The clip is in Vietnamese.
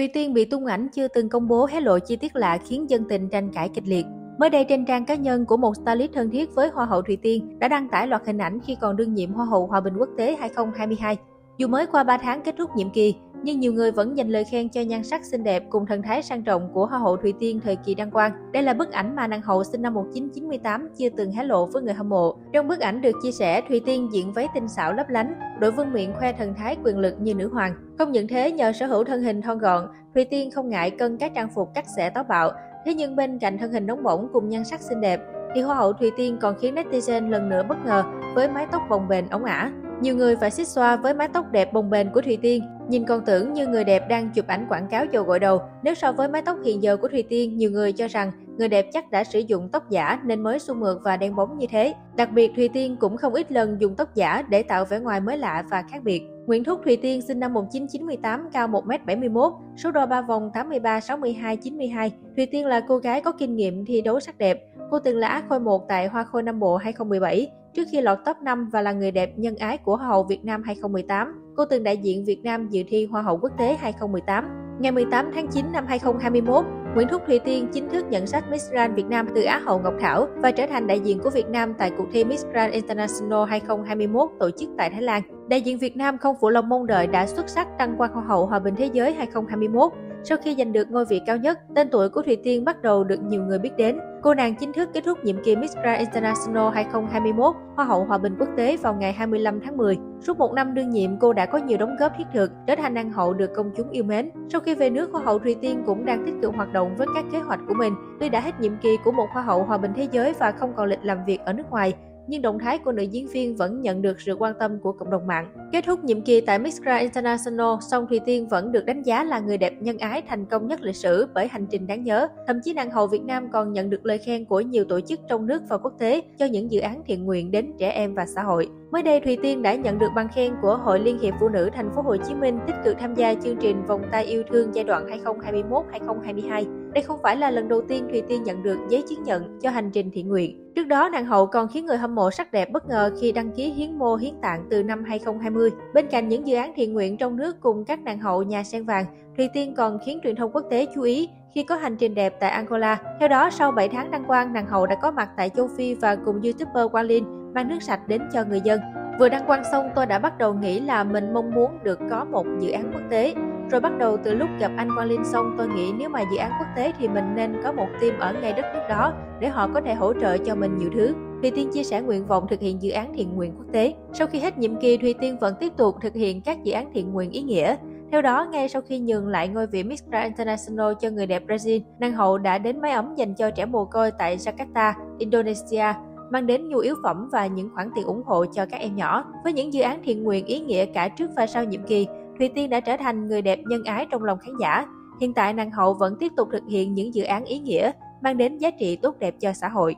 Thùy Tiên bị tung ảnh chưa từng công bố hé lộ chi tiết lạ khiến dân tình tranh cãi kịch liệt. Mới đây trên trang cá nhân của một stylist thân thiết với Hoa hậu Thùy Tiên đã đăng tải loạt hình ảnh khi còn đương nhiệm Hoa hậu Hòa bình quốc tế 2022. Dù mới qua 3 tháng kết thúc nhiệm kỳ, nhưng nhiều người vẫn dành lời khen cho nhan sắc xinh đẹp cùng thần thái sang trọng của Hoa hậu Thùy Tiên thời kỳ đăng quang. Đây là bức ảnh mà nàng hậu sinh năm 1998 chưa từng hé lộ với người hâm mộ. Trong bức ảnh được chia sẻ, Thùy Tiên diện váy tinh xảo lấp lánh, đội vương miệng khoe thần thái quyền lực như nữ hoàng. Không những thế, nhờ sở hữu thân hình thon gọn, Thùy Tiên không ngại cân các trang phục cắt xẻ táo bạo. Thế nhưng bên cạnh thân hình nóng bỏng cùng nhan sắc xinh đẹp, thì Hoa hậu Thùy Tiên còn khiến netizen lần nữa bất ngờ với mái tóc bồng bềnh ống ả. Nhiều người phải xích xoa với mái tóc đẹp bồng bềnh của Thùy Tiên, nhìn còn tưởng như người đẹp đang chụp ảnh quảng cáo dầu gội đầu. Nếu so với mái tóc hiện giờ của Thùy Tiên, nhiều người cho rằng người đẹp chắc đã sử dụng tóc giả nên mới xung mượt và đen bóng như thế. Đặc biệt, Thùy Tiên cũng không ít lần dùng tóc giả để tạo vẻ ngoài mới lạ và khác biệt. Nguyễn Thúc Thùy Tiên sinh năm 1998, cao 1m71, số đo 3 vòng 83, 62, 92. Thùy Tiên là cô gái có kinh nghiệm thi đấu sắc đẹp. Cô từng là Á khôi 1 tại Hoa khôi Nam Bộ 2017 trước khi lọt top 5 và là người đẹp nhân ái của Hoa hậu Việt Nam 2018. Cô từng đại diện Việt Nam dự thi Hoa hậu quốc tế 2018. Ngày 18 tháng 9 năm 2021, Nguyễn Thúc Thùy Tiên chính thức nhận sách Miss Grand Việt Nam từ Á hậu Ngọc Thảo và trở thành đại diện của Việt Nam tại cuộc thi Miss Grand International 2021 tổ chức tại Thái Lan. Đại diện Việt Nam không phụ lòng mong đợi đã xuất sắc đăng quang Hoa hậu Hòa bình Thế giới 2021. Sau khi giành được ngôi vị cao nhất, tên tuổi của Thùy Tiên bắt đầu được nhiều người biết đến. Cô nàng chính thức kết thúc nhiệm kỳ Miss Grand International 2021, Hoa hậu Hòa bình quốc tế vào ngày 25 tháng 10. Suốt một năm đương nhiệm, cô đã có nhiều đóng góp thiết thực, trở thành năng hậu được công chúng yêu mến. Sau khi về nước, Hoa hậu Thùy Tiên cũng đang tích cực hoạt động với các kế hoạch của mình. Tuy đã hết nhiệm kỳ của một Hoa hậu Hòa bình thế giới và không còn lịch làm việc ở nước ngoài, nhưng động thái của nữ diễn viên vẫn nhận được sự quan tâm của cộng đồng mạng. Kết thúc nhiệm kỳ tại Miss Grand International, song Thùy Tiên vẫn được đánh giá là người đẹp nhân ái thành công nhất lịch sử bởi hành trình đáng nhớ. Thậm chí nàng hậu Việt Nam còn nhận được lời khen của nhiều tổ chức trong nước và quốc tế cho những dự án thiện nguyện đến trẻ em và xã hội. Mới đây, Thùy Tiên đã nhận được bằng khen của Hội Liên hiệp Phụ nữ Thành phố Hồ Chí Minh tích cực tham gia chương trình Vòng tay yêu thương giai đoạn 2021-2022. Đây không phải là lần đầu tiên Thùy Tiên nhận được giấy chứng nhận cho hành trình thiện nguyện. Trước đó, nàng hậu còn khiến người hâm mộ sắc đẹp bất ngờ khi đăng ký hiến mô hiến tạng từ năm 2020. Bên cạnh những dự án thiện nguyện trong nước cùng các nàng hậu nhà sen vàng, Thùy Tiên còn khiến truyền thông quốc tế chú ý khi có hành trình đẹp tại Angola. Theo đó, sau 7 tháng đăng quang, nàng hậu đã có mặt tại châu Phi và cùng YouTuber Quang Linh mang nước sạch đến cho người dân. Vừa đăng quang xong, tôi đã bắt đầu nghĩ là mình mong muốn được có một dự án quốc tế. Rồi bắt đầu từ lúc gặp anh Quang Linh xong, tôi nghĩ nếu mà dự án quốc tế thì mình nên có một team ở ngay đất nước đó để họ có thể hỗ trợ cho mình nhiều thứ. Thùy Tiên chia sẻ nguyện vọng thực hiện dự án thiện nguyện quốc tế. Sau khi hết nhiệm kỳ, Thùy Tiên vẫn tiếp tục thực hiện các dự án thiện nguyện ý nghĩa. Theo đó, ngay sau khi nhường lại ngôi vị Miss Grand International cho người đẹp Brazil, nàng hậu đã đến máy ấm dành cho trẻ mồ côi tại Jakarta, Indonesia mang đến nhu yếu phẩm và những khoản tiền ủng hộ cho các em nhỏ. Với những dự án thiện nguyện ý nghĩa cả trước và sau nhiệm kỳ, Thùy Tiên đã trở thành người đẹp nhân ái trong lòng khán giả. Hiện tại nàng hậu vẫn tiếp tục thực hiện những dự án ý nghĩa, mang đến giá trị tốt đẹp cho xã hội.